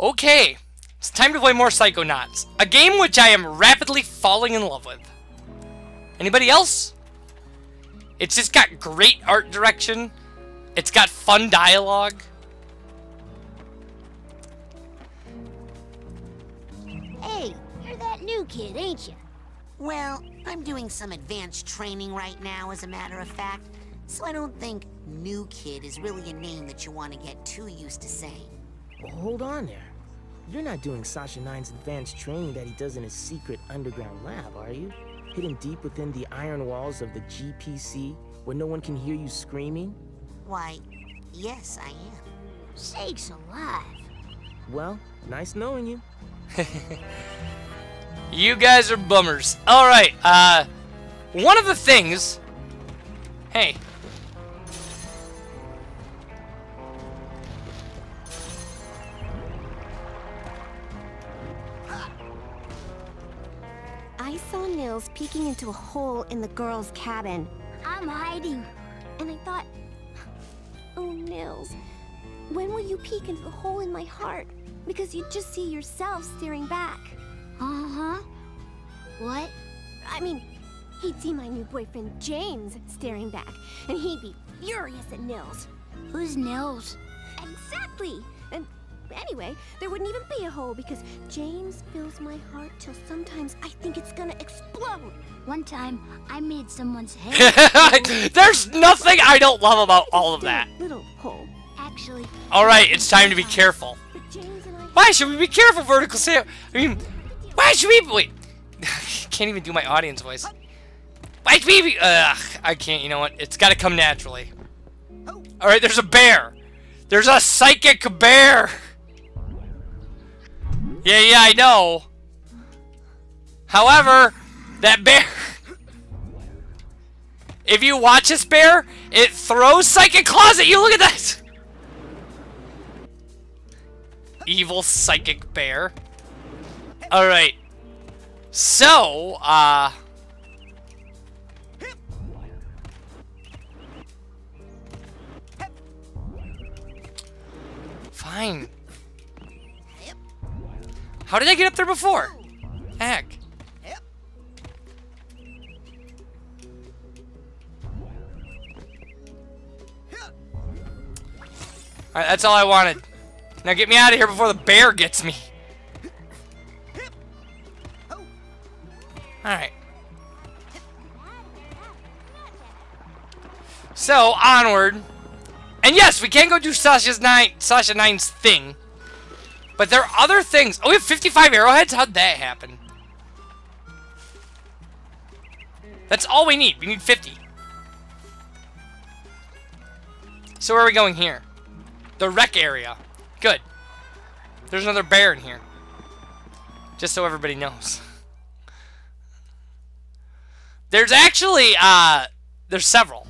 Okay, it's time to play more Psychonauts. A game which I am rapidly falling in love with. Anybody else? It's just got great art direction. It's got fun dialogue. Hey, you're that new kid, ain't you? Well, I'm doing some advanced training right now, as a matter of fact. So I don't think new kid is really a name that you want to get too used to saying. Well, hold on there. You're not doing Sasha Nein's advanced training that he does in his secret underground lab, are you? Hidden deep within the iron walls of the GPC, where no one can hear you screaming? Why, yes, I am. Sakes alive. Well, nice knowing you. You guys are bummers. Alright, uh, one of the things... I saw Nils peeking into a hole in the girl's cabin. I'm hiding. And I thought, oh, Nils, when will you peek into the hole in my heart? Because you just see yourself staring back. Uh-huh. What? I mean, he'd see my new boyfriend James staring back, and he'd be furious at Nils. Who's Nils? Exactly! And anyway, there wouldn't even be a hole because James fills my heart till sometimes I think it's gonna explode. One time, I made someone's head. There's nothing I don't love about all of that. Little hole. Actually, Alright, it's time to be careful. But James and I. Why should we be careful, Vertical Sam? I mean, why should we... Wait. can't even do my audience voice. Why should we be... Ugh, I can't, you know what? It's gotta come naturally. Alright, there's a bear. There's a psychic bear. Yeah, yeah, I know. However, that bear... If you watch this bear, it throws psychic claws at you. Look at that. Evil psychic bear. Alright. So, uh... Fine. How did I get up there before? Heck. Alright, that's all I wanted. Now get me out of here before the bear gets me. Alright. So, onward. And yes, we can go do Sasha's nine, Sasha Nein's thing. But there are other things. Oh, we have 55 arrowheads? How'd that happen? That's all we need. We need 50. So where are we going here? The wreck area. Good. There's another bear in here. Just so everybody knows. There's actually, uh, there's several.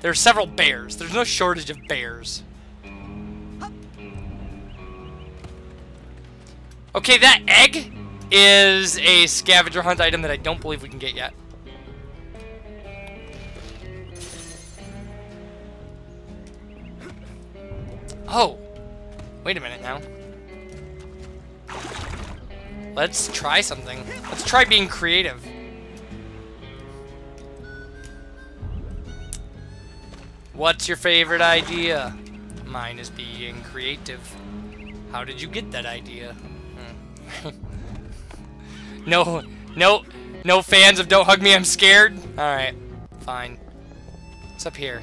There's several bears. There's no shortage of bears. Okay, that egg is a scavenger hunt item that I don't believe we can get yet. Oh, wait a minute now. Let's try something. Let's try being creative. What's your favorite idea? Mine is being creative. How did you get that idea? No, no, no fans of Don't Hug Me, I'm Scared? Alright, fine. What's up here?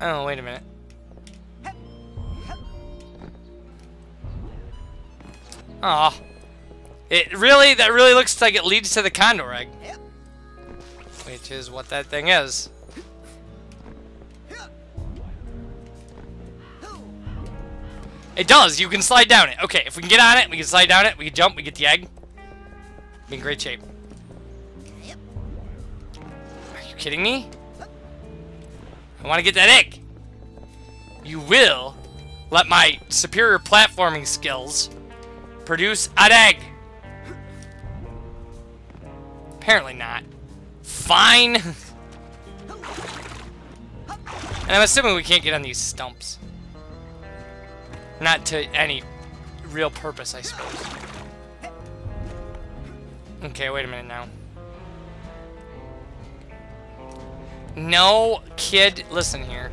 Oh, wait a minute. Aw. It really, that really looks like it leads to the condor egg. Which is what that thing is. It does, you can slide down it. Okay, if we can get on it, we can slide down it, we can jump, we get the egg. Be in great shape. Are you kidding me? I want to get that egg. You will let my superior platforming skills produce an egg. Apparently not. Fine. and I'm assuming we can't get on these stumps. Not to any real purpose, I suppose. Okay, wait a minute now. No, kid, listen here.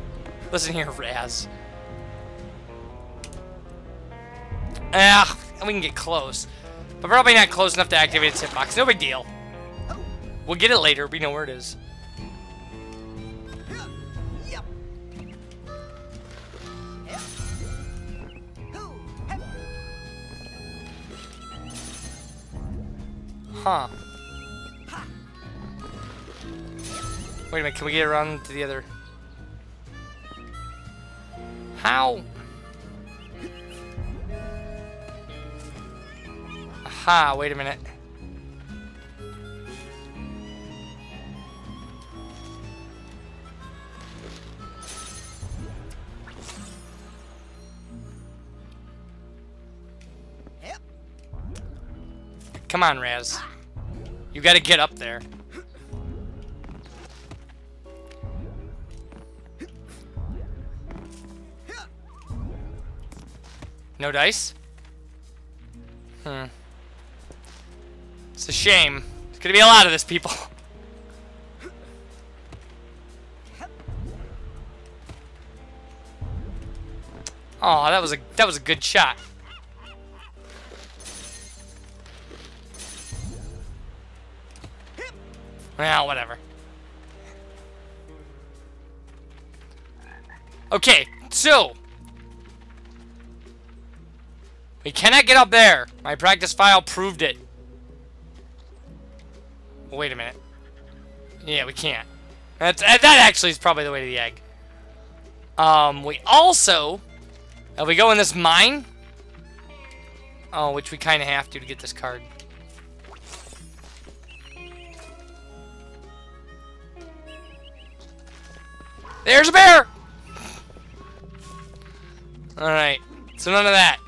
Listen here, Raz. Ah, we can get close. But probably not close enough to activate its hitbox. No big deal. We'll get it later. We know where it is. Huh. Wait a minute, can we get around to the other... How? Aha, wait a minute. Come on, Raz. You gotta get up there. No dice? Hmm. It's a shame. There's gonna be a lot of this, people. Oh, that was a that was a good shot. Well, whatever. Okay, so we cannot get up there. My practice file proved it. Wait a minute. Yeah, we can't. That's, that actually is probably the way to the egg. Um, we also, if we go in this mine, oh, which we kind of have to to get this card. There's a bear! Alright, so none of that.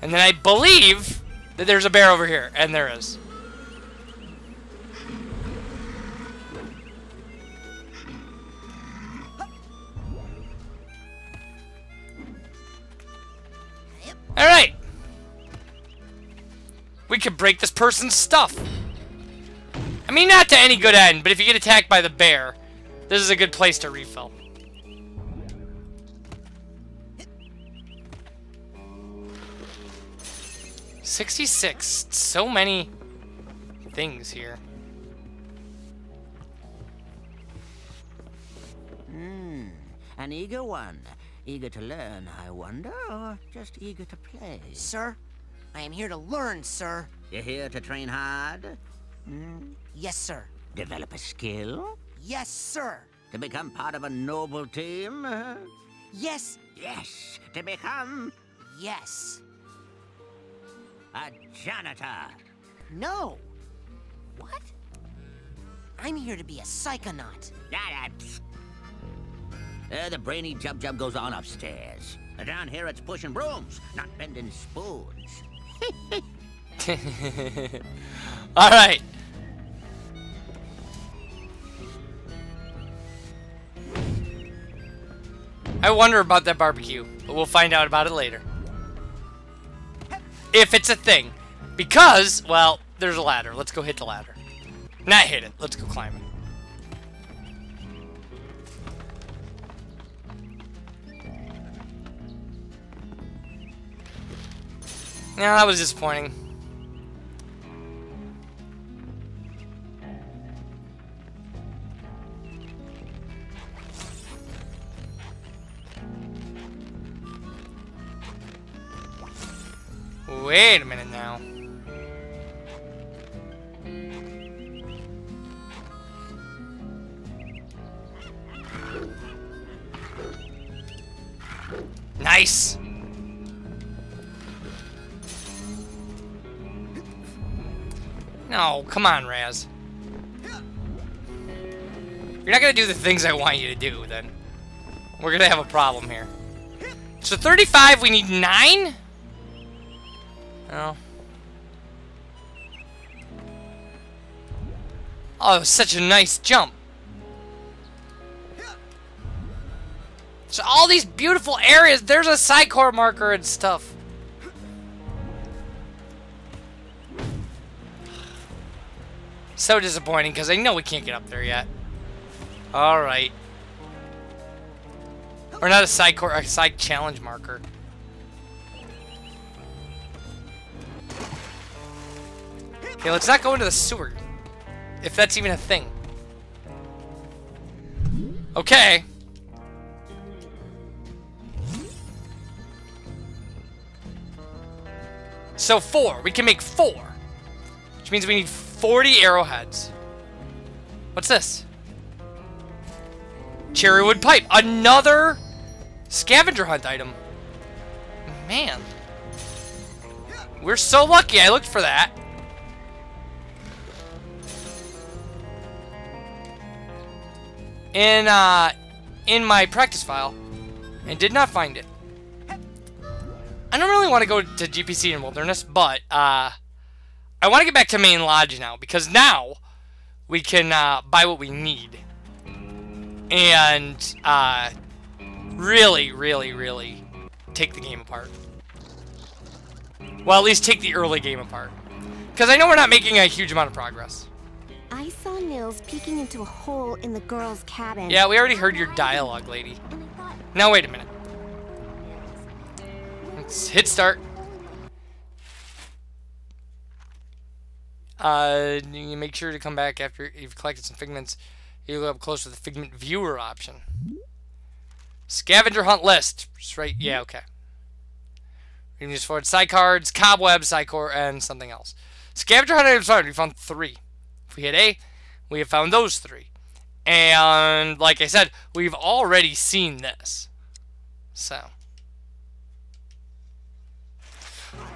And then I believe that there's a bear over here, and there is. Alright! We could break this person's stuff. I mean, not to any good end, but if you get attacked by the bear, this is a good place to refill. Sixty-six. So many things here. Hmm, an eager one. Eager to learn, I wonder, or just eager to play? Sir, I am here to learn, sir. You're here to train hard? Yes, sir. Develop a skill? Yes, sir. To become part of a noble team? Uh, Yes, yes, to become yes. a janitor. No. What? I'm here to be a psychonaut. Uh, the brainy jub jub goes on upstairs. Down here it's pushing brooms, not bending spoons. Alright. I wonder about that barbecue, but we'll find out about it later. If it's a thing. Because, well, there's a ladder. Let's go hit the ladder. Not hit it. Let's go climb it. Yeah, that was disappointing. Wait a minute now. Nice! No, come on, Raz. You're not gonna do the things I want you to do, then. We're gonna have a problem here. So 35, we need 9? Oh. Oh, such a nice jump. So all these beautiful areas, there's a psi core marker and stuff. So disappointing, because I know we can't get up there yet. Alright. Or not a core, a psi challenge marker. Okay, let's not go into the sewer. If that's even a thing. Okay. So four. We can make four. Which means we need 40 arrowheads. What's this? Cherrywood pipe. Another scavenger hunt item. Man. We're so lucky. I looked for that. In, uh, in my practice file. And did not find it. I don't really want to go to GPC in Wilderness, but, uh... I want to get back to Main Lodge now, because now we can uh, buy what we need. And uh, really, really, really take the game apart. Well, at least take the early game apart. Because I know we're not making a huge amount of progress. I saw Nils peeking into a hole in the girl's cabin. Yeah, we already heard your dialogue, lady. Now, wait a minute. Let's hit start. Uh, you make sure to come back after you've collected some figments. You go up close to the figment viewer option. Scavenger hunt list. Just right. Yeah. Okay. We can use forward psi cards, cobweb, psi core, and something else. Scavenger hunt items found. We found three. We hit A, we have found those three. And like I said, we've already seen this. So.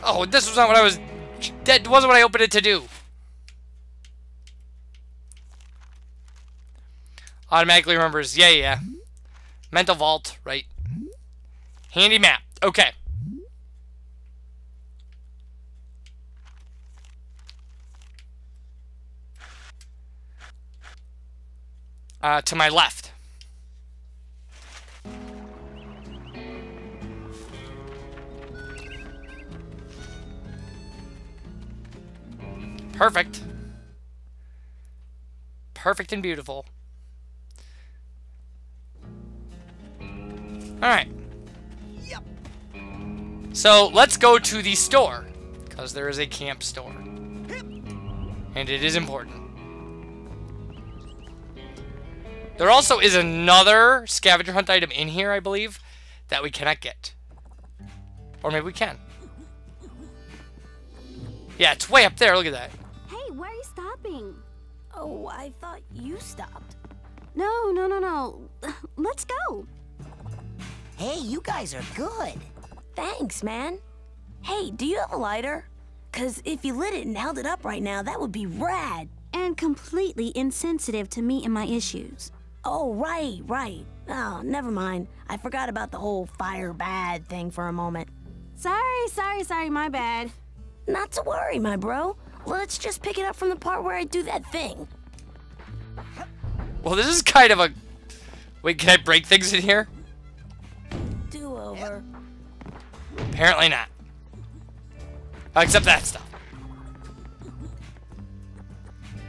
Oh, this was not what I was. That wasn't what I opened it to do. Automatically remembers. Yeah, yeah. Mental vault, right. Handy map. Okay. Uh, to my left. Perfect. Perfect and beautiful. Alright. Yep. So, let's go to the store. Because there is a camp store. And it is important. There also is another scavenger hunt item in here, I believe, that we cannot get. Or maybe we can. Yeah, it's way up there. Look at that. hey, where are you stopping? Oh, I thought you stopped. No, no, no, no. Let's go. Hey, you guys are good. Thanks, man. Hey, do you have a lighter? Cause if you lit it and held it up right now, that would be rad. And completely insensitive to me and my issues. Oh, right, right. Oh, never mind. I forgot about the whole fire bad thing for a moment. Sorry, sorry, sorry, my bad. Not to worry, my bro. Let's just pick it up from the part where I do that thing. Well, this is kind of a... Wait, can I break things in here? Do over. Apparently not. Except that stuff.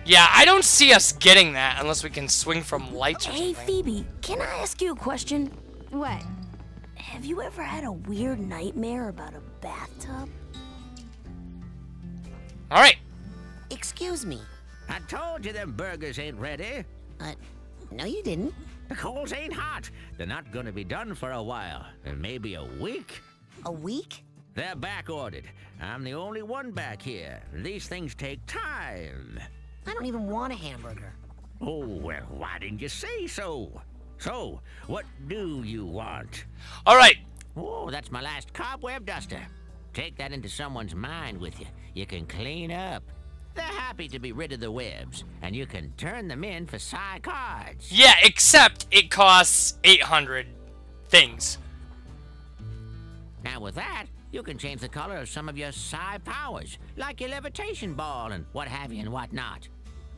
Yeah, I don't see us getting that unless we can swing from lights or Hey. Phoebe, can I ask you a question? What? Have you ever had a weird nightmare about a bathtub? Alright. Excuse me. I told you them burgers ain't ready. Uh, no you didn't. The coals ain't hot. They're not gonna be done for a while. And maybe a week. A week? They're back ordered. I'm the only one back here. These things take time. I don't even want a hamburger. Oh, well, why didn't you say so? So, what do you want? Alright. Oh, that's my last cobweb duster. Take that into someone's mind with you. You can clean up. They're happy to be rid of the webs, and you can turn them in for psi cards. Yeah, except it costs 800 things. Now with that, you can change the color of some of your psi powers, like your levitation ball and what have you and what not.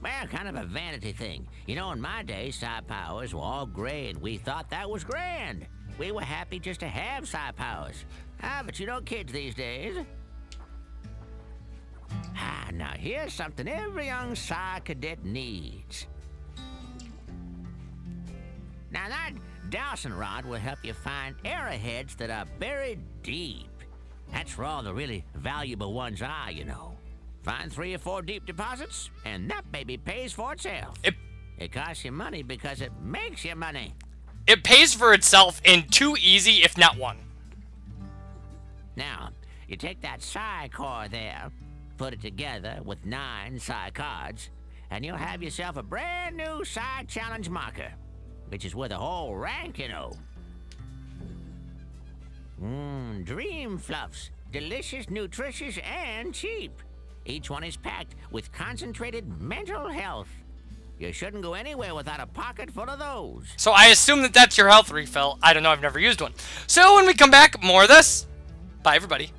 Well, kind of a vanity thing. You know, in my day, psi powers were all gray, and we thought that was grand. we were happy just to have psi powers. Ah, but you know kids these days. Ah, now here's something every young psi cadet needs. Now that dowsing rod will help you find arrowheads that are buried deep. That's where all the really valuable ones are, you know. Find three or four deep deposits, and that baby pays for itself. It, It costs you money because it makes you money. it pays for itself in two easy, if not one. Now, you take that psi core there, put it together with nine psi cards, and you'll have yourself a brand new psi challenge marker, which is worth a whole rank, you know. Mmm, dream fluffs. Delicious, nutritious, and cheap. Each one is packed with concentrated mental health. You shouldn't go anywhere without a pocket full of those. So I assume that that's your health refill. I don't know, I've never used one. So when we come back, more of this. Bye, everybody.